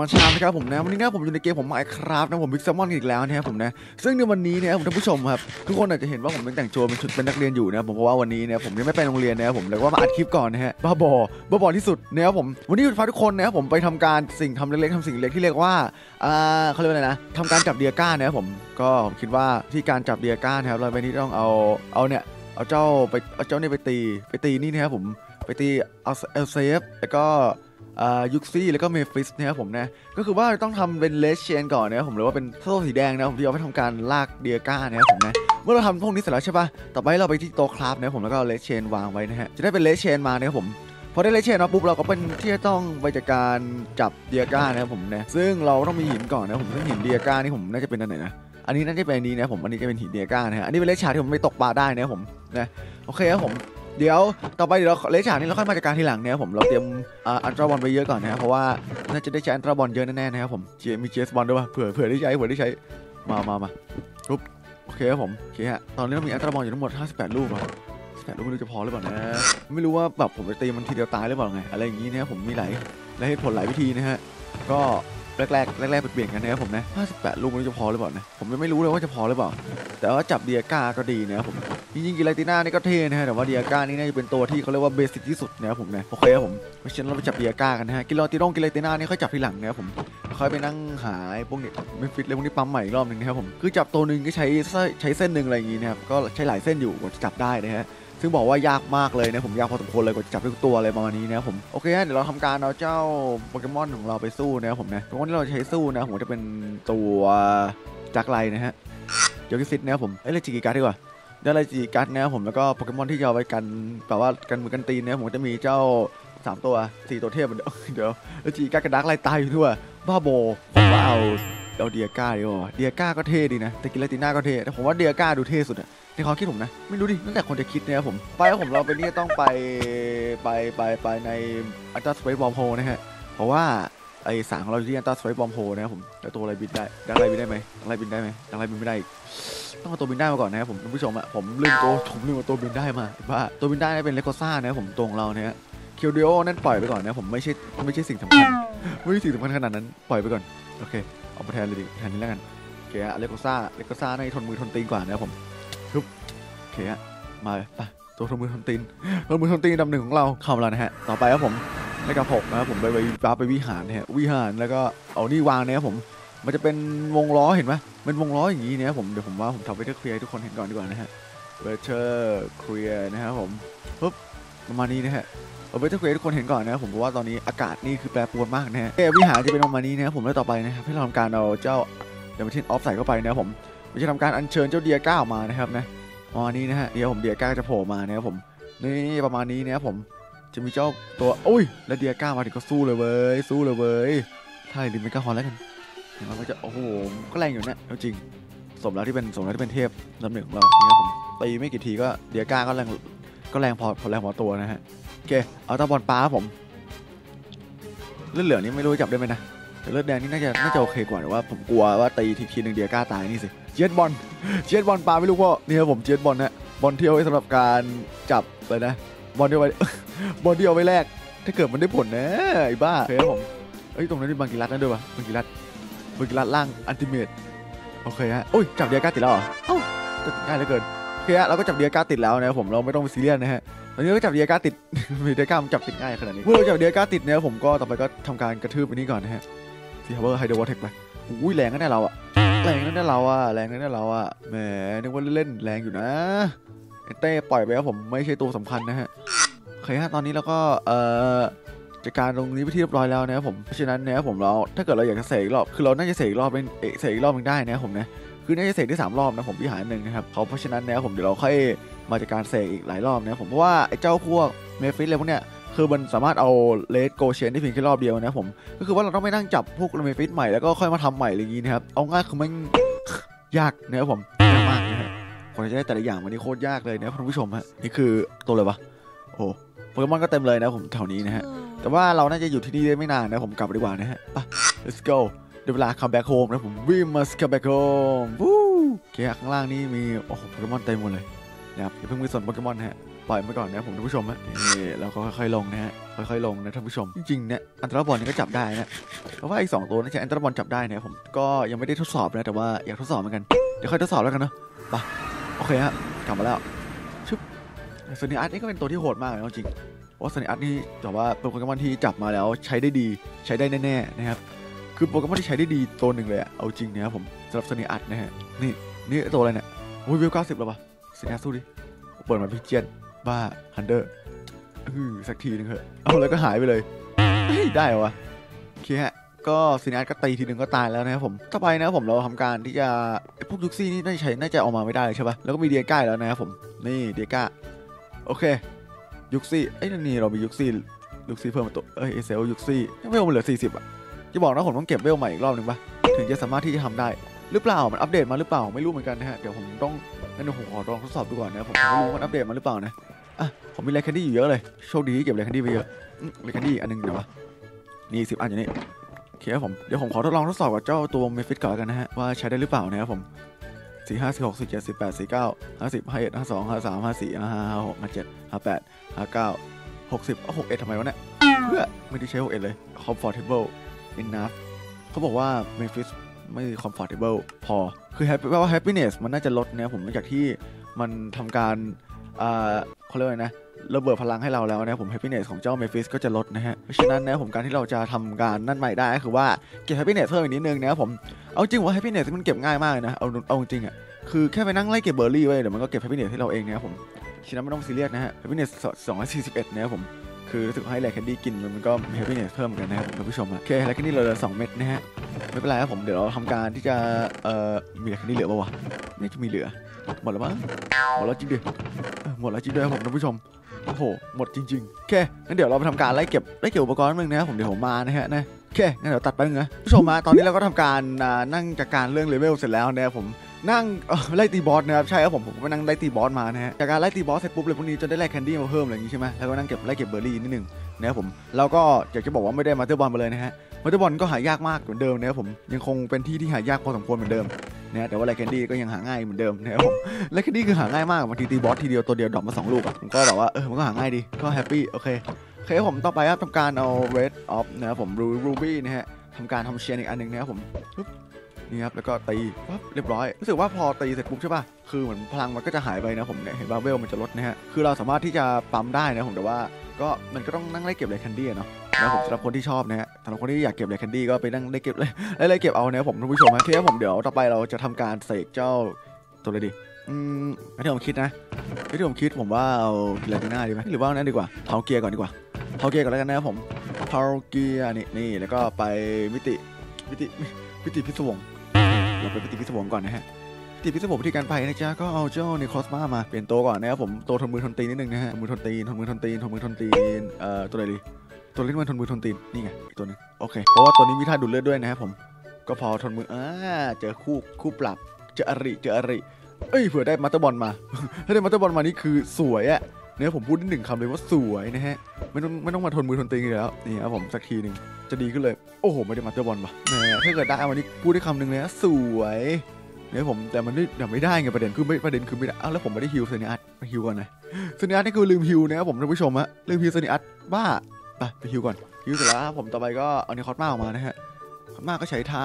มาชามนะครับผมนะวันนี้นะผมอยู่ในเกมผมไมค์ครับนะผมบิ๊กแซมมอนอีกแล้วนะครับผมนะซึ่งในวันนี้นะครับผมท่านผู้ชมครับทุกคนอาจจะเห็นว่าผมเป็นแต่งตัวเป็นชุดเป็นนักเรียนอยู่นะผมเพราะว่าวันนี้เนี่ยผมยังไม่ไปโรงเรียนนะครับผมเลยว่ามาอัดคลิปก่อนนะฮะบ้าบอบ้าบอที่สุดนะครับผมวันนี้พาทุกคนนะครับผมไปทำการสิ่งทำเล็กๆทำสิ่งเล็กที่เรียกว่าอ่าเขาเรียกว่าอะไรนะทำการจับเดียก้านะครับผมก็ผมคิดว่าที่การจับเดียก้านะครับเราไปนี้ต้องเอาเอาเนี่ยเอาเจ้าไปเอาเจ้าเนี่ยไปตีไปตีนี่นะครับผมไปตี Azelf แล้วก็ ยุกซี่แล้วก็เมฟิสนะครับผมนะก็คือว่าต้องทำเป็น Red Chain ก่อนนะครับผมหรือว่าเป็นโซ่สีแดงนะครับผมที่เอาไปทำการลากเดียก้านะครับผมนะเมื่อเราทำพวกนี้เสร็จแล้วใช่ปะต่อไปเราไปที่โต๊ะ craft นะครับผมแล้วก็ Red Chain วางไว้นะฮะจะได้เป็น Red Chain มานะครับผมพอได้ Red Chain มาปุ๊บเราก็เป็นที่จะต้องไปจัดการจับเดียก้านะครับผมนะซึ่งเราต้องมีหินก่อนนะผมซึ่งหินเดียก้านี่ผมน่าจะเป็นอันไหนนะอันนี้น่าจะเป็นอันนี้นะผมอันนี้จะเป็นหินเดียก้านะฮะอันนี้เป็นเลสชาที่ผมไปตกปลาได้นะครับผมนะโอเคครับผม เดี๋ยวต่อไปเดี๋ยวเราเลฉากนี้เราค่อยมาจัดการทีหลังนะครับผมเราเตรียมอันตราบอลไปเยอะก่อนนะครับเพราะว่าน่าจะได้ใช้อันตราบอลเยอะแน่ๆนะครับผมเจมีเจสบอลด้วยป่ะเผื่อเผื่อได้ใช้เผื่อได้ใช้มามามาปุ๊บโอเคครับผมโอเคฮะตอนนี้เรามีอันตราบอลอยู่ทั้งหมด 58 ลูกครับ58ลูกไม่รู้จะพอหรือเปล่านะไม่รู้ว่าแบบผมไปตีมันทีเดียวตายหรือเปล่าไงอะไรอย่างนี้นะครับผมมีหลายหลายเหตุผลหลายวิธีนะฮะก็ แรกๆแรกๆเปลี่ยนกันนะครับผมนะ58ลูกม่รู้จะพอหรือเปล่านะผมยังไม่รู้เลยว่าจะพอหรือเปล่า แต่ว่าจับเดียก้าก็ดีนะครับผมจริงๆกิลาติน่านี่ก็เท่นะฮะแต่ว่าเดียก้านี่น่าจะเป็นตัวที่เขาเรียกว่า basic ที่สุดนะครับผมนะโอเคครับผมเพราะฉะนั้นเราไปจับเดียก้ากันนะฮะกิลาติโนกิลาติน่านี่ค่อยจับทีหลังนะครับผมค่อยไปนั่งหาไอ้พวกนี้ไม่ฟิตเลยพวกนี้ปั๊มใหม่อีกรอบหนึ่งนะครับผมคือจับตัวหนึ่งก็ใช้ใช้เส้นหนึ่งอะไรอย่างงี้นะครับก็ใช้หลายเส้นอยู่กว่าจะจับได้นะฮะ ซึ่งบอกว่ายากมากเลยนะผมยากพอสมควรเลยกว่าจะจับทุกตัวอะไรประมาณนี้นะผมโอเคเดี๋ยวเราทำการเอาเจ้าโปเกมอนของเราไปสู้นะผมนะโปเกมอนที่เราใช้สู้นะผมจะเป็นตัวจักรไลนะฮะโยกิซิตนะผมเอ้ยเลจิกิการ์ดดีกว่าได้อะไรจีกัดนะผมแล้วก็โปเกมอนที่จะเอาไว้กันแบบว่ากันมือกันตีนนะผมจะมีเจ้า3ตัว4ตัวเทพเหมือนเดิมเดี๋ยวแล้วจีกัดกระดักไล่ตายอยู่ด้วยบ้าโบผมว่าเอาเอาเดียก้าดีกว่าเดียก้าก็เท่ดีนะแต่กิลาติน่าก็เท่แต่ผมว่าเดียก้าดูเท่สุดอะ ในความคิดผมนะ ไม่รู้ดินั่นแต่คนจะคิดเนะครับผม ไปแล้วผมเราไปนี่ต้องไปไปไปไปในUltra Space wormhole นะฮะ เพราะว่าไอ้ศาลของเราอยู่ที่ Ultra Space wormhole นะครับผมแต่ตัวอะไรบินได้ดักอะไรบินได้ไหมดักอะไรบินได้ไหมดักอะไรบินไม่ได้ต้องเอาตัวบินได้มาก่อนนะครับผมคุณผู้ชมอะผมลืมตัวผมลืมเอาตัวบินได้มาบ้าตัวบินได้เป็นเลโกซ่านะครับผมตัวของเราเนี่ยเคียวเดีโอนั่นปล่อยไปก่อนนะผมไม่ใช่ไม่ใช่สิ่งสำคัญไม่ใช่สิ่งสำคัญขนาดนั้นปล่อยไปก่อนโอเคเอามาแทนเลยดิแทนนี้แล้วกันโอเคอะเลโกซ่าเลโกซ่าในทนมือทนตีนกว่านะครับผม ทุบโอเคอะมาไปตัวทนมือทนตีนทนมือทนตีนดับหนึ่งของเราเข้ามาแล้วนะฮะต่อไปครับผมในกระหกนะครับผมไปไปวาไปวิหารนะฮะวิหารแล้วก็เอานี่วางนะครับผมมันจะเป็นวงล้อเห็นไหมเป็นวงล้ออย่างนี้เนี่ยผมเดี๋ยวผมว่าผมทำ weather clear ทุกคนเห็นก่อนดีกว่านะฮะ weather clear นะครับผมปุ๊บประมาณนี้นะฮะเอา weather clear ทุกคนเห็นก่อนนะครับผมเพราะว่าตอนนี้อากาศนี่คือแปรปรวนมากนะฮะเอวิหารจะเป็นประมาณนี้นะครับผมแล้วต่อไปนะครับให้เราทำการเอาเจ้า adamant orb ใส่เข้าไปนะครับผม เราจะทำการอัญเชิญเจ้าเดียก้ามานะครับนะประมานี้นะฮะเดี๋ยวผมเดียก้าจะโผล่มานะครับผมนี่ประมาณนี้นะครับผมจะมีเจ้าตัวอุ้ยแล้วเดียก้ามาถึงก็สู้เลยเว้ยสู้เลยเว้ยถ้าดิมิก้าฮอนแล้วกันอย่างเราก็จะโอ้โหก็แรงอยู่นะเอาจริง สมแล้วที่เป็นสมแล้วที่เป็นเทพลำหนึ่งของเรานี่ยผมตีไม่กี่ทีก็เดียก้าก็แรงก็แรงพอพอแรงพอตัวนะฮะโอเคเอาตาบอลปลาครับผมเลือดเหลืองนี่ไม่รู้จับได้ไหมนะ แต่เลือดแดงนี่น่าจะน่าจะโอเคกว่าแต่ว่าผมกลัวว่าตีทีทีหนึ่งเดียก้าตายนี่สิเจ็ดบอลเจ็ดบอลปลาไม่รู้ว่านี่ครับผมเจ็ดบอลนะบอลเที่ยวไว้สำหรับการจับเลยนะบอลเที่ยวไว้บอลเที่ยวไว้แรก ถ้าเกิดมันได้ผลนะไอ้บ้าโอเคครับผมเอ้ยตรงนั้นนี่บังกิรัตนั่นด้วยวะบังกิรัตบริการล่างอันติเมตโอเคฮะโอ้ยจับเดียก้าติดแล้วเหรอเอ้าจะง่ายเหลือเกินโอเคฮะเราก็จับเดียก้าติดแล้วนะครับผมเราไม่ต้องไปซีเรียสนะฮะตอนนี้เราก็จับเดียก้าติดมีเดียก้ามันจับติดง่ายขนาดนี้เมื่อเราจับเดียก้าติดเนี่ยผมก็ต่อไปก็ทำการกระทืบไปนี่ก่อนนะฮะ ซีฮาร์เบอร์ไฮเดรวอเทคไปอุ้ยแรงนะเนี่ยเราอะแรงนะเนี่ยเราอะแรงนะเนี่ยเราอะแหมนึกว่าเล่นแรงอยู่นะไอ้เต้ปล่อยไปครับผมไม่ใช่ตัวสำคัญนะฮะโอเคฮะตอนนี้เราก็เอ่อจัดการตรงนี้ไปที่เรียบร้อยแล้วนะครับผมเพราะฉะนั้นนะครับผมเราถ้าเกิดเราอยากจะเสกอีกรอบคือเราน่าจะเสกอีกรอบเป็นเอ่อเสกอีกรอบหนึงได้นะครับผมนะคือน่าจะเสกได้สามรอบนะผมวิหารหนึ่งนะครับเขาเพราะฉะนั้นนะครับผมเดี๋ยวเราค่อยมาจัดการเสกอีกหลายรอบนะครับผมเพราะว่าไอ้เจ้าพวกเมฟิสอะไรพวกเนี้ย คือมันสามารถเอา red chain ได้เพียงแค่รอบเดียวนะผม ก็คือว่าเราต้องไปนั่งจับพวกเรมฟิสใหม่แล้วก็ค่อยมาทำใหม่อะไรอย่างนี้นะครับ เอาง่ายคือมันยากนะครับผมยากมากนะครับกว่าจะได้แต่ละอย่างวันนี้โคตรยากเลยนะคุณผู้ชมฮะนี่คือตัวอะไรวะโอ้โปเกมอนก็เต็มเลยนะผมแถวนี้นะฮะแต่ว่าเราน่าจะอยู่ที่นี่ได้ไม่นานนะผมกลับดีกว่านะฮะไป let's go เดี๋ยวเวลา come back home นะผม we must come back home วู้โอเคข้างล่างนี่มีโอ้โหโปเกมอนเต็มหมดเลยนะครับอย่าเพิ่งไปสนโปเกมอนฮะ ปล่อยมาก่อนนะผมท่านผู้ชมฮะนี่แล้วก็ค่อยๆลงนะฮะค่อยๆลงนะท่านผู้ชม จริงๆเนี่ยอันตราบอลนี่ก็จับได้นะเพราะว่าไอ้สองตัวนี่ใช้อันตราบอลจับได้นะผมก็ยังไม่ได้ทดสอบนะแต่ว่าอยากทดสอบเหมือนกันเดี๋ยวค่อยทดสอบแล้วกันเนาะไปโอเคฮะกลับมาแล้วชึบโซนิอัสนี่ก็เป็นตัวที่โหดมากเลยจริงเพราะโซนิอัสนี่แต่ว่าเป็นโปเกมอนที่จับมาแล้วใช้ได้ดีใช้ได้แน่ๆนะครับคือโปเกมอนที่ใช้ได้ดีตัวหนึ่งเลยอะเอาจริงนะครับผมสำหรับโซนิอัสนะฮะนี่นี่ตัวอะไรเนี่ยโอ้ยวิวเก้าสิบแล้วปะโซนิอัสสู้ดิเปิดมาพิเจียน บ้าฮันเดอร์สักทีนึงเถอะเอาแล้วก็หายไปเลยได้เหรอวะโอเคฮะก็ซีนัสก็ตีทีนึงก็ตายแล้วนะครับผมต่อไปนะครับผมเราทำการที่จะพวกยุกซี่นี่น่าจะใช้น่าจะออกมาไม่ได้เลยใช่ปะแล้วก็มีเดียก้าแล้วนะครับผมนี่เดียก้าโอเคยุกซี่ไอ้นี่เรามียุกซี่ยุกซี่เพิ่มมาตัวเอ้ยเซลยุกซี่ยังไม่เอามาเหลือ 40 อะจะบอกนะผมต้องเก็บเวลใหม่อีกรอบหนึ่งปะถึงจะสามารถที่จะทำได้หรือเปล่ามันอัปเดตมาหรือเปล่าไม่รู้เหมือนกันนะฮะเดี๋ยวผมต้องงั้นผมขอลองทดสอบดูก่อนนะผมไม่รู้มันอัปเดตมาหรือเปล่านะ อะผมมีแรคแคนดี้อยู่เยอะเลย โชคดีที่เก็บแรคแคนดี้ไปเยอะแรคแคนดี้อันหนึงเดี๋ยววะนี่สิบอันอยู่นี่โอเคครับผม เดี๋ยวผมขอทดลองทดสอบกับเจ้าตัวเมฟิตก่อนกันนะฮะ ว่าใช้ได้หรือเปล่านะครับผมสี่ห้าสี่หกสี่เจ็ดสี่แปดสี่เก้าห้าสิบห้าเอ็ดห้าสองห้าสามห้าสี่ห้าห้าห้าหกห้าเจ็ดห้าแปดห้าเก้าหกสิบเอาหกเอ็ดทำไมวะเนี่ย เพื่อไม่ได้ใช้หกเอ็ดเลย comfortable enough เขาบอกว่า Memphis ไม่ comfortable พอ คือ happy ว่า happiness มันน่าจะลดนะผมหลังจากที่มันทำการ เขาเรียกว่าไงนะระเบิดพลังให้เราแล้วนะผม happiness ของเจ้า Memphis ก็จะลดนะฮะ เพราะฉะนั้นนะผมการที่เราจะทำการนั่นใหม่ได้ก็คือว่าเก็บ happiness เพิ่มอีกนิดนึงนะผม เอาจริงว่า happiness มันเก็บง่ายมากเลยนะ เอาเอาจริงอะ คือแค่ไปนั่งไล่เก็บเบอร์รี่ไว้เดี๋ยวมันก็เก็บ happiness ให้เราเองนะผมฉะนั้นไม่ต้องซีเรียสนะฮะ happiness 241นะครับผม คือรู้สึกให้ rare candy กินมันก็มี happiness เพิ่มกันนะครับท่านผู้ชมอะโอเค rare candy เราเหลือสองเม็ดนะฮะ ไม่เป็นไรครับผม เดี๋ยวเราทำการที่จะ เอ่อ มี rare candy เหลือป่าวะไม่จะมีเหลือ หมดแล้วมั้งหมดแล้วจริงดิหมดแล้วจริงด้วยครับผมท่านผู้ชมโอ้โหหมดจริงๆโอเคงั้นเดี๋ยวเราไปทำการไล่เก็บไล่เก็บอุปกรณ์นึงนะครับผมเดี๋ยวผมมานะฮะนะโอเคงั้นเดี๋ยวตัดไปนึงนะผู้ชมมาตอนนี้เราก็ทำการนั่งจากการเรื่องเลเวลเสร็จแล้วนะครับผมนั่งไล่ตีบอสนะครับใช่ครับผมผมก็นั่งไล่ตีบอสมานะฮะจากการไล่ตีบอสเสร็จปุ๊บเลยพวกนี้จนได้ rare candy มาเพิ่มอะไรอย่างงี้ใช่ไหมแล้วก็นั่งเก็บไล่เก็บเบอร์รี่นิดนึงนะครับผมแล้วก็อยากจะบอกว่าไม่ได้ master ball มาเลยนะฮะ master ball ก็หายากมากเหมือนเดิมนะครับผมยังคงเป็นที่ที่หายากพอสมควรเหมือนเดิม นะแต่ว่า rare candy ก็ยังหาง่ายเหมือนเดิมนะครับผม rare candy คือหาง่ายมากบางทีตีบอสทีเดียวตัวเดียว drop มาสองลูกอะผมก็แบบว่าเออมันก็หาง่ายดีก็ happy โอเคโอเคผมต่อไปครับทำการเอา red orb นะครับผม ruby นะฮะทำการทำ chain อีกอันหนึ่งนะครับผมนี่ครับแล้วก็ตีปั๊บเรียบร้อยรู้สึกว่าพอตีเสร็จปุ๊บใช่ป่ะคือเหมือนพลังมันก็จะหายไปนะผมเนี่ยเห็นว่าเลเวลมันจะลดนะฮะคือเราสามารถที่จะปั๊มได้นะผมแต่ว่าก็มันก็ต้องนั่งไล่เก็บ rare candy เนาะ นะผมสำหรับคนที่ชอบนะฮะสำหรับคนที่อยากเก็บ rare candy ก็ไปนั่งไล่เก็บเลยไล่เก็บเอานะผมท่านผู้ชมนะโอเคครับผมเดี๋ยวต่อไปเราจะทำการเสกเจ้าตัวอะไรดีอืมไม่ที่ผมคิดนะไม่ที่ผมคิดผมว่าเอากิลาติน่าดีไหมหรือว่านั้นดีกว่าเผาเกียร์ก่อนดีกว่าเผาเกียร์ก่อนแล้วกันนะครับผมเผาเกียร์นี่นี่แล้วก็ไปมิติมิติมิติพิศวงเราไปปฏิพิศวงก่อนนะฮะปฏิพิศวงที่การไปนะจ๊ะก็เอาเจ้าในคอสมามาเปลี่ยนตัวก่อนนะครับผมตัวทนมือทนตีนิดนึงนะฮะทนมือทนตีนทนมือทนตีนทนมือทนตีนเอ่อตัวอะไรดี ตัวเล่นมันทนมือทนตีนนี่ไงอีกตัวนึงโอเค เพราะว่าตัวนี้มีท่าดูดเลือดด้วยนะครับผม ก็พอทนมืออ่าเจอคู่คู่ปรับเจออริเจออริเอ้ยเผื่อได้ master ball มา ถ้าได้ master ball มานี่คือสวยอะเนี่ยผมพูดได้หนึ่งคำเลยว่าสวยนะฮะไม่ต้องไม่ต้องมาทนมือทนตีนอีกแล้วนี่ครับผมสักทีหนึ่งจะดีขึ้นเลยโอ้โหไม่ได้ master ball ว่ะแหมถ้าเกิดได้วันนี้พูดได้คำหนึ่งเลยนะสวยเนี่ยผมแต่มันไม่เดี๋ยวไม่ได้ไงประเด็นคือไม่ประเด็นคือไม่ได้อ้าวแล้วผมไม่ได้ฮิวเซนิอัตฮิวก่อนนะเซนิอัตนี่คือลืมฮิวนะครับผมท่านผู้ชมฮะลืมฮิวเซนิอัตบ้า ไปไปฮิวก่อนฮิวเสร็จแล้วครับผมต่อไปก็เอาเนคอสมาออกมานะฮะคอสมาก็ใช้ท่า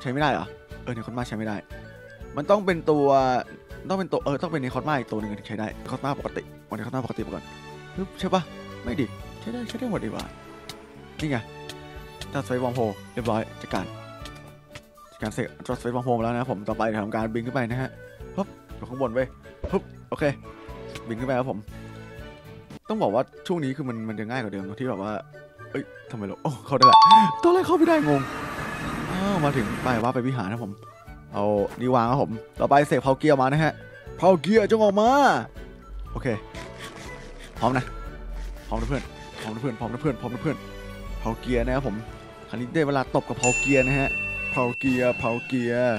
ใช้ไม่ได้เหรอเออเนคอสมาใช้ไม่ได้ มันต้องเป็นตัวต้องเป็นตัวเออต้องเป็นเนคอสมาอีกตัวหนึ่งถึงใช้ได้คอสมาปกติวันเนคอสมาปกติไปก่อนปึ๊บใช่ปะไม่ดิใช้ได้ใช้ได้หมดดีกว่านี่ไงตัดไฟวองโฮเรียบร้อยจัดการจัดการเสกจอสเฟสฟอร์โฮมแล้วนะผมต่อไปทำการบินขึ้นไปนะฮะปึ๊บอยู่ข้างบนเว้ยปึ๊บโอเค บินขึ้นไปครับผม ต้องบอกว่าช่วงนี้คือมันมันจะง่ายกว่าเดิมตรงที่แบบว่า เอ้ยทำไมเราโอ้เข้าได้ละตอนแรกเข้าไม่ได้งงอ้าวมาถึงไปว่าไปวิหารนะผม เอานี่วางครับผมต่อไปเสกเพาเกียร์มานะฮะเพาเกียร์จงออกมาโอเคพร้อมนะพร้อมนะเพื่อนพร้อมนะเพื่อนพร้อมนะเพื่อนพร้อมนะเพื่อนเพาเกียร์นะครับผมคราวนี้ได้เวลาตบกับเพาเกียร์นะฮะเผาเกียร์เผาเกียร์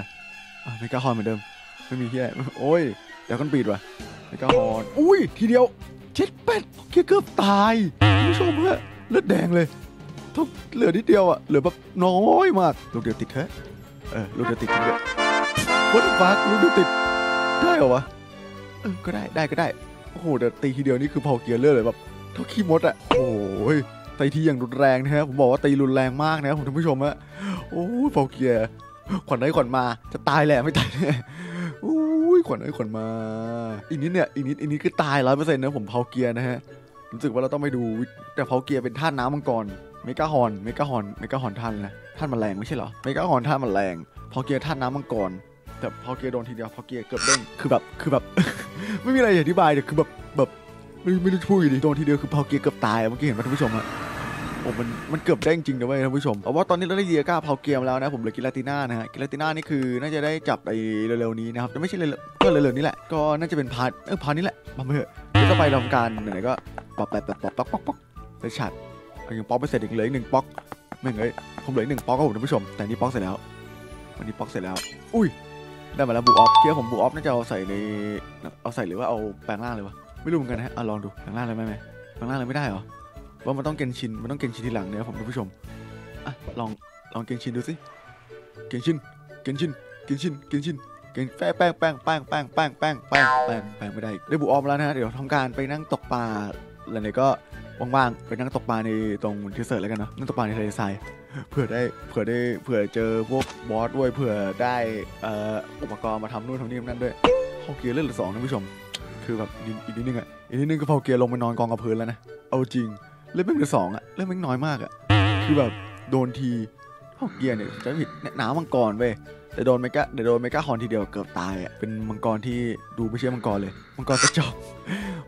ไม่กล้าฮอนเหมือนเดิม ไม่มีที่ไหนโอ้ยเดี๋ยวกันปีดว่ะไม่กล้าฮอนอุ้ยทีเดียว เจ็ดเป็ดเกียร์เกือบตายคุณผู้ชมฮะเลือดแดงเลยทุกเหลือนิดเดียวอะเหลือแบบน้อยมากลูกเดียวติดเถอะเออลูกเดียวติดจริงด้วยวัดฟักลูกเดียวติดได้เหรอวะเออก็ได้ได้ก็ได้โอ้โหแต่ตีทีเดียวนี่คือเผาเกียร์เลือดเลยแบบเท่าขี้มดอะโอ้ยตีทีอย่างรุนแรงนะฮะผมบอกว่าตีรุนแรงมากนะครับผมท่านผู้ชมอะโอ้ยเผาเกียร์ขวัญได้ขวัญมาจะตายแหละไม่ตายแน่โอ้ย ขวัญได้ขวัญมา อีกนิดเนี่ยอีกนิดอีกนิดคือตายร้อยเปอร์เซ็นต์นะผมเผาเกียร์นะฮะรู้สึกว่าเราต้องไปดูแต่พัลเกียเป็นธาตุน้ำมังกร megahorn megahorn megahorn ท่านะท่าแมลงไม่ใช่เหรอ megahorn ท่าแมลงพัลเกียธาตุน้ำมังกรแต่พัลเกียโดนทีเดียวพัลเกียเกือบเด้งคือแบบคือแบบ ไม่มีอะไรอธิบายแต่คือแบบแบบไม่ไม่รู้พูดยังไงดีโดนทีเดียวคือเพอเกียร์เกือบตายเมื่อกี้เห็นไหมท่านผู้ชมอะ โอ้มันมันเกือบเด้งจริงนะเว้ยท่านผู้ชมเอาว่าตอนนี้เราได้เดียก้าพัลเกียแล้วนะผมเหลือกิลาติน่านะฮะกิลาติน่านี่คือน่าจะได้จับไอ้เร็วๆนี้นะครับแต่ไม่ใช่เร็วก็เร็วๆนี้แหละก็น่าจะเป็นพาร์ทเออพาร์ทนี้แหละมาเถอะก็ไปทำการไหนก็ป๊อปแป๊บแป๊บป๊อกป๊อกป๊อกป๊อกไปฉัดเอายังป๊อกไปเสร็จอีกเหลืออีกหนึ่งป๊อกไม่เอ้ยผมเหลืออีกหนึ่งป๊อกครับผมท่านผู้ชม แต่นี่ป๊อกเสร็จแล้ววันนี้ป๊อกเสร็จแล้ว อุ้ยได้มาแล้วบูออฟเกียร์ผมบูออฟน่าจะเอาใส่ในเอาใส่หรือว่าเอาแปลงร่างเลยวะไม่รู้เหมือนกันนะฮะอะลองดูแปลงร่างเลยไหมไหมแปลงร่างเลยไม่ได้เหรอ ว่ามันต้องเกณฑ์ชิน มันต้องเกณฑ์ชินทีหลังเนี่ยผมท่านผู้ชมอะลองลองเกณฑ์ชินดูสิเกณฑ์ชินเกณฑ์ชินเกณฑ์ชินเกณฑ์ชินเกณฑ์แป้งแป้งแป้งแป้งแป้งแป้งแป้งแป้งแป้งแป้งไม่ได้ได้บูออฟแล้วนะฮะเดี๋ยวทำการไปนั่งตกปลาแล้วเนี่ยก็ว่างๆไปนั่งตกปลาในตรงทีเสิร์ตแล้วกันเนาะนั่งตกปลาในทะเลทรายเผื่อได้เผื่อได้เผื่อเจอพวกบอสด้วยเผื่อได้ออุปกรณ์มาทำนู่นทำนี่นั่นด้วยพอเกียร์เลือดเลือสองท่านผู้ชม คือแบบอีกนิดนึงอะอีกนิดนึงก็พอเกียร์ลงไปนอนกองกับพื้นแล้วนะเอาจริง เลือดแม่งเหลือสองอะเลือดแม่งน้อยมากอะคือแบบโดนทีพัลเกียเนี่ยจะผิดเนี่ยหนามังกรเว้ยแต่โดน Mega แต่โดน Megahorn ทีเดียวเกือบตายอะเป็นมังกรที่ดูไม่ใช่มังกรเลยมังกรกระจอก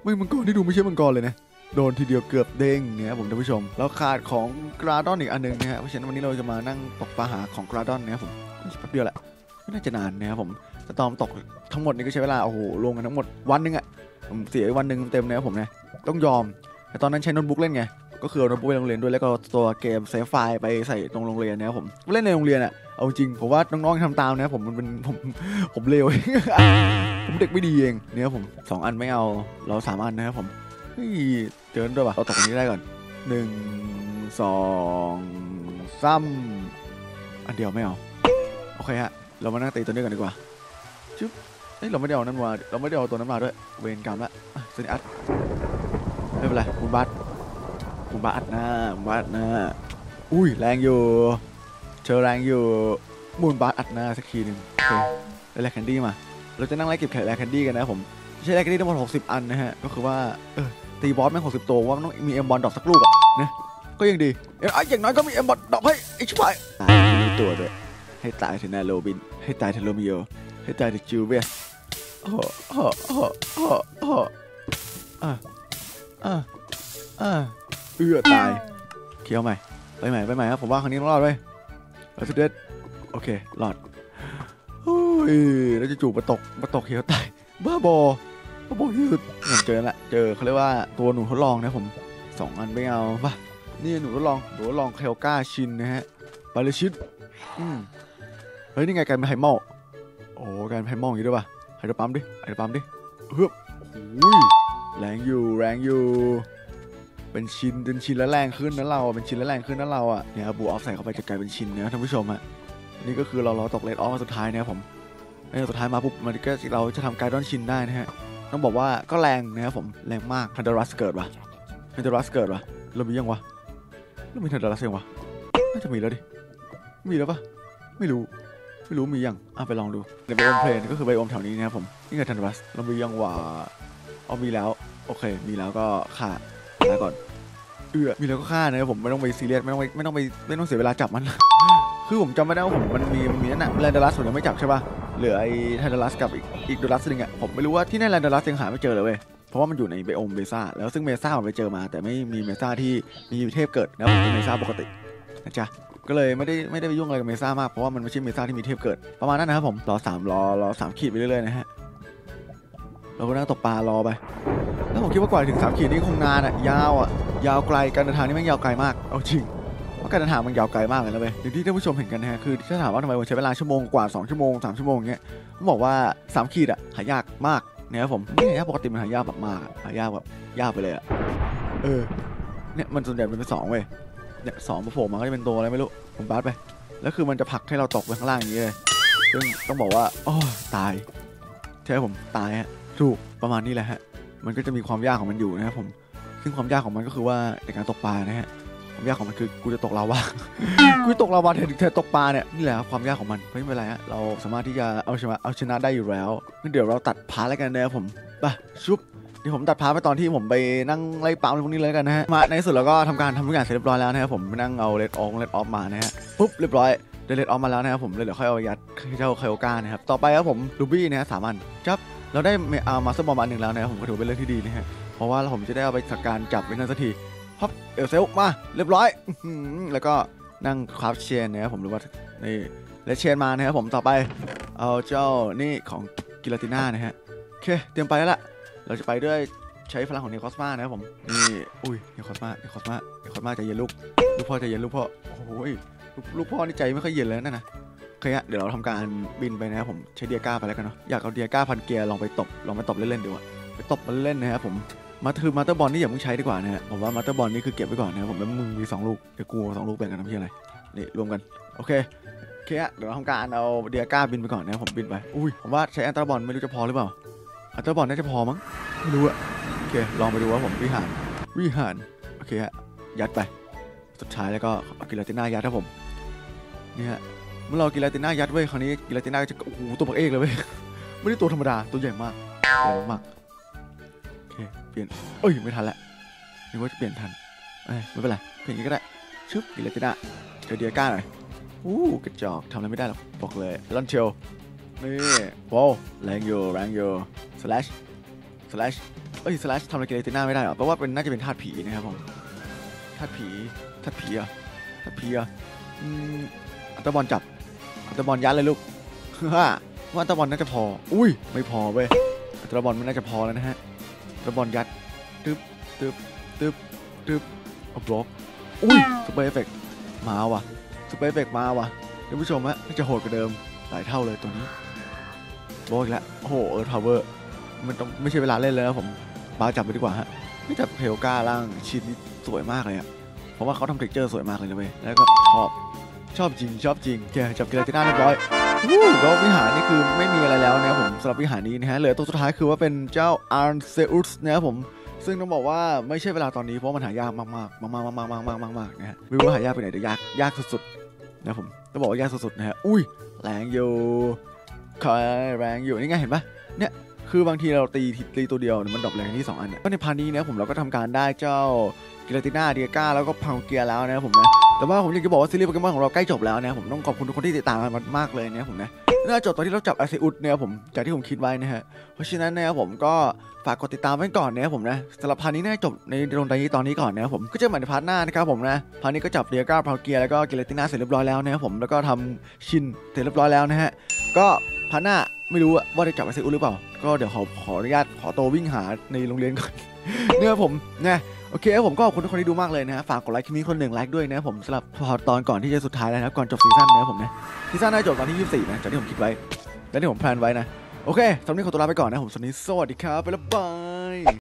ไม่มังกรที่ดูไม่ใช่มังกรเลยนะโดนทีเดียวเกือบเด้งเนี่ยผมท่านผู้ชม แล้วขาดของกราดอนอีกอันหนึงนะฮะเพราะฉะนั้นวันนี้เราจะมานั่งตกปลาหาของกราดอนนะครับผมแป๊บเดียวแหละไม่น่าจะนานนะครับผมสตอมตกทั้งหมดนี่ก็ใช้เวลาโอ้โหรวมกันทั้งหมดวันหนึงอะผมเสียวันหนึ่งเต็มนะครับผมเนี่ยต้องยอม แต่ตอนนั้นใช้โน้ตบุ๊กเล่นไง ก็คือเอาโน้ตบุ๊กไปโรงเรียนด้วยแล้วก็ตัวเกม save file ไปใส่ตรงโรงเรียนนะครับผมเล่นในโรงเรียนอะเอาจริงผมว่าน้องๆทำตามนะครับผมมันเป็นผมผมเลวผมเด็กไม่ดีเองเนี่ยผมสองอันไม่เอาเราสามอันนะครับผมเฮ้ยเจอด้วยป่ะเราตกตรงนี้ได้ก่อนหนึ่งสองสามอันเดียวไม่เอาโอเคฮะเรามานั่งตีตัวนี้กันดีกว่าเอ้ยเราไม่ได้เอานั้นมาเราไม่ได้เอาตัวนั้นมาด้วยเวรกรรมละเซนอัดไม่ เป็นไรบุญบัตบุญบัตอัดหน้าบุญบัตอัดหน้าอุ้ยแรงอยู่ เชอแรงอยู่บุญบัตอัดหน้าสักทีหนึ่งโอเคได้ Rare Candy มา เราจะนั่งไล่เก็บแขก Rare Candy กันนะผมไม่ใช่ Rare Candy ทั้งหมด60 อันนะฮะ ก็คือว่าเออตีบอสแม่ง60 ตัวว่ามันต้องมี M Ball drop สักลูกอะนะก็ยังดีเอ้ยอย่างน้อยก็มีเอ็มบอลดรอปให้ไอ้ชิบหายตายไม่รู้ตัวด้วยให้ตายเถอะนาโรบิน ให้ตายเถอะโรมิโอให้ตายเถอะจิวเวียสโอ้โอ้โอ้โอ้โอ้อะ อะอะเอื้อตายเคี้ยวใหม่ไปใหม่ไปใหม่ครับผมว่าครั้งนี้ต้องรอดไว้ยแล้วสุดเด็ดโอเครอดโอ้ยแล้วจะจู่มาตกมาตกเคี้ยวตายบ้าบอบ้าบอที่สุดผมเจอแล้วละเจอเขาเรียกว่าตัวหนูทดลองนะผมสองอันไม่เอาป่ะนี่หนูทดลองหนูทดลองเคลก้าชินนะฮะบาเลชินอืมเฮ้ยนี่ไงกลายเป็นไฮเมอลโอ้กลายเป็นไฮเมอลอย่างนี้ด้วยป่ะไฮโดรปั๊มดิไฮโดรปั๊มดิเฮือบโอ้ย แรงอยู่แรงอยู่ เป็นชิ้นเป็นชิ้นแล้วแรงขึ้นนะเราเป็นชิ้นแล้วแรงขึ้นนะเราอะเนี่ยบูออฟใส่เข้าไปจะกลายเป็นชิ้นนะท่านผู้ชมฮะนี่ก็คือเราเราตกเลดออฟสุดท้ายนะครับผมไอ้สุดท้ายมาปุ๊บมันก็เราจะทำกราดอนชินได้นะฮะต้องบอกว่าก็แรงนะครับผมแรงมากทันเดอรัสเกิดวะทันเดอรัสเกิดวะเรามียังวะเรามีทันเดอรัสยังวะน่าจะมีแล้วดิมีแล้วปะไม่รู้ไม่รู้มียังอะไปลองดูใน biome plain ก็คือ biome แถวนี้นะครับผมนี่ไงทันเดอรัสเรามียังวะ เอมีแล้ว โอเค มีแล้วก็ฆ่าแล้วก่อนเอือมีแล้วก็ฆ่านะครับผมไม่ต้องไปซีเรียสไม่ต้องไปไม่ต้องไปไม่ต้องเสียเวลาจับมัน คือผมจำไม่ได้ว่าผมมันมีมันมีนั่นน่ะแลนโดรัสผมยังไม่จับใช่ป่ะเหลือไอ้ทันเดอรัสกับอีกอีกเดลัสนึงอะผมไม่รู้ว่าที่ในแลนโดรัสยังหาไม่เจอเลยเว้ยเพราะว่ามันอยู่ใน biome mesa แล้วซึ่ง mesa ผมไปเจอมา แต่ไม่มี mesa ที่มีเทพเกิดนะผมเป็น mesa ปกตินะจ๊ะก็เลยไม่ได้ไม่ได้ไปยุ่งอะไรกับ mesa มากเพราะว่ามันไม่ใช่ mesa ที่มีเทพเกิดประมาณนั้นนะครับผมรอสามรอรอสามขีดไปเรื่อยๆนะฮะ เราก็นั่งตกปลารอไป แล้วผมคิดว่ากว่าจะถึงสามขีดนี่คงนานอะยาวอะยาวไกลการเดินทางนี่แม่งยาวไกลมากเอาจริงว่าการเดินทางมันยาวไกลมากเลยนะเว้ยอย่างที่ท่านผู้ชมเห็นกันนะฮะคือถ้าถามว่าทำไมมันใช้เวลาชั่วโมงกว่า2ชั่วโมง3ชั่วโมงเงี้ยผมบอกว่าสามขีดอะหายากมากนะครับผมไม่หายากปกติมันหายากแบบมากหายากแบบยากไปเลยอะเออเนี่ยมันส่วนใหญ่นเป็นสองเว้ยเนี่ยสองมาโผล่มาก็จะเป็นตัวอะไรไม่รู้ผมบาสไป แล้วคือมันจะผลักให้เราตกไปข้างล่างอย่างนี้เลยซึ่งต้องบอกว่าโอ้ตายใช่ผมตายฮะ ถูกประมาณนี้แหละฮะ มันก็จะมีความยากของมันอยู่นะครับผม ซึ่งความยากของมันก็คือว่าในการตกปลานะฮะ ความยากของมันคือกูจะตกลาวา กูตกลาวาแทนแทนตกปลาเนี่ยนี่แหละความยากของมันไม่เป็นไรฮะ เราสามารถที่จะเอาชนะเอาชนะได้อยู่แล้วงั้นเดี๋ยวเราตัด part แล้วกันนะครับผมไปชุบเดี๋ยวผมตัดพาไปตอนที่ผมไปนั่งไล่ปลาอะไรพวกนี้เลยกันนะฮะ มาในที่สุดเราก็ทำการทำทุกอย่างเสร็จเรียบร้อยแล้วนะครับผมไปนั่งเอาเลดอองเลดออฟมานะฮะปุ๊บเรียบร้อยได้ Red Orb มาแล้วนะครับผมเลยเดี๋ยวค่อยเอายัดเจ้าไคโอก้านะครับต่อไปครับผมลูบี้นะฮะสามอันจับ เราได้เอามาสเตอร์บอมอันหนึ่งแล้วนะครับผมก็ถือเป็นเรื่องที่ดีนะฮะเพราะว่าผมจะได้เอาไปจัดการจับไว้นั่นสักทีพับเอลเซลมาเรียบร้อยแล้วก็นั่งคราฟเชนนะครับผมหรือว่านี่และเชนมานะครับผมต่อไปเอาเจ้านี่ของกิลาติน่านะฮะโอเคเตรียมไปแล้วล่ะเราจะไปด้วยใช้พลังของเนคอสมานะครับผมนี่อุ้ยเนคอสมาเนคอสมาเนคอสมาใจเย็นลูกลูกพ่อใจเย็นลูกพ่อโอ้ยลูกพ่อนี่ใจไม่ค่อยเย็นเลยนั่นะ เคฮะเดี๋ยวเราทำการบินไปนะครับผมใช้เดียก้าไปแล้วกันเนาะอยากเอาเดียก้าพันเกียร์ลองไปตบลองไปตบเล่นๆดูอะไปตบมันเล่นนะครับผมมาคือ Master Ball นี่อย่าเพิ่งใช้ดีกว่านะฮะผมว่า Master Ball นี่คือเก็บไว้ก่อนนะครับผมแล้วมึงมี2ลูกเดี๋ยวกูสองลูกแบ่งกันทำเพี้ยอะไรนี่รวมกันโอเคโอเคฮะเดี๋ยวเราทำการเอาเดียก้าบินไปก่อนนะครับผมบินไปอุ้ยผมว่าใช้ Ultra Ball ไม่รู้จะพอหรือเปล่า Ultra Ball น่าจะพอมั้งไม่รู้อะโอเคลองไปดูว่าผมวิหารวิหารโอเคฮะยัดไปสุดท้ายแล้วก็เอากิราติน่ายัดครับผมนี่ฮะ มื่อเรากิราติน่ายัดเว้ยคราวนี้กิราติน่าจะโอ้โหตัวบักเอกเลยเว้ยไม่ได้ตัวธรรมดาตัวใหญ่มากใหญ่มากโอเคเปลี่ยนเอ้ยไม่ทันละนึกว่าจะเปลี่ยนทันไม่เป็นไรเปลี่ยนอย่างนี้ก็ได้ชึบกิราติน่าเจอเดียก้าหน่อยอู้กระจอกทำอะไรไม่ได้หรอกบอกเลยลอนเชลนี่ว้าวแรงอยู่แรงอยู่ slash slash เอ้ย slash ทำอะไรกิราติน่าไม่ได้หรอเพราะว่าเป็นน่าจะเป็นธาตุผีนะครับผมธาตุผีธาตุผีอะธาตุผีอะอืม Ultra Ball จับ Ultra Ball ยัดเลยลูกฮ่าว่า Ultra Ball น่าจะพอ อุ้ย ไม่พอเว้ย Ultra Ball ไม่น่าจะพอแล้วนะฮะ Ultra Ball ยัดตึ๊บตึ๊บตึ๊บตึ๊บเอาบล็อก อุ้ย super effectมาว่ะซูเปอร์เอฟเฟกมาว่ะท่านผู้ชมฮะน่าจะโหดกว่าเดิมหลายเท่าเลยตัวนี้บล็อกอีกแล้วโอ้โหเออร์ทาวเวอร์มันต้องไม่ใช่เวลาเล่นเลยนะผมบาจับไปดีกว่าฮะไม่จับเพลก้าล่างชิ้นนี้สวยมากเลยอะเพราะว่าเขาทำเท็กเจอร์สวยมากเลยนะเว้ยแล้วก็ชอบ ชอบจริงชอบจริงแกจับเกลาติน่าเรียบร้อยวู้แล้ววิหารนี่คือไม่มีอะไรแล้วนะครับผมสำหรับวิหารนี้นะฮะเหลือตัวสุดท้ายคือว่าเป็นเจ้าอาร์เซอุสนะครับผมซึ่งต้องบอกว่าไม่ใช่เวลาตอนนี้เพราะมันหายากมากๆมากๆมากๆมากๆมากๆนะฮะไม่รู้ว่าหายากไปไหนแต่ยากยากสุดๆนะผมต้องบอกว่ายากสุดๆนะฮะอุ้ยแรงอยู่คอยแรงอยู่นี่ไงเห็นปะเนี่ยคือบางทีเราตีตีตัวเดียวมัน drop แรงที่สองอันเนี่ยก็ใน part นี้นะผมเราก็ทำการได้เจ้ากิลาติน่าเดียก้าแล้วก็พังเกียร์แล้วนะครับผมนะ แต่ว่าผมอยากจะบอกว่าซีรีส์โปเกมอนของเราใกล้จบแล้วนะผมต้องขอบคุณทุกคนที่ติดตามมันมากเลยนะผมนะน่าจบตอนที่เราจับอาร์เซอุสนะครับผมจากที่ผมคิดไว้นะฮะเพราะฉะนั้นนะครับผมก็ฝากกดติดตามไว้ก่อนนะผมนะสำหรับ part นี้น่าจบในตรงนี้ตอนนี้ก่อนนะครับผมก็เจอใหม่ใน part หน้านะครับผมนะ part นี้ก็จับเดียก้าพัลเกียแล้วก็กิเลติน่าเสร็จเรียบร้อยแล้วนะครับผมแล้วก็ทำชินเสร็จเรียบร้อยแล้วนะฮะก็ part หน้าไม่รู้ว่าได้จับอาร์เซอุสหรือเปล่า ก็เดี๋ยวขอขออนุญาตขอตัววิ่งหาในโรงเรียนก่อนเนี่ยผมนะ โอเคผมก็ขอบคุณทุกคนที่ดูมากเลยนะฮะฝากกดไลค์คลิปนี้คนหนึ่งไลค์ด้วยนะผมสำหรับพอตอนก่อนที่จะสุดท้ายแล้วนะครับก่อนจบซีซั่นนะผมนะซีซั่นน่าจบตอนที่ 24 นะจากที่ผมคิดไว้ และที่ผมแพลนไว้นะ โอเคสำหรับนนี้ขอตัวลาไปก่อนนะผมสวัสดีสวัสดีครับไปแล้วบาย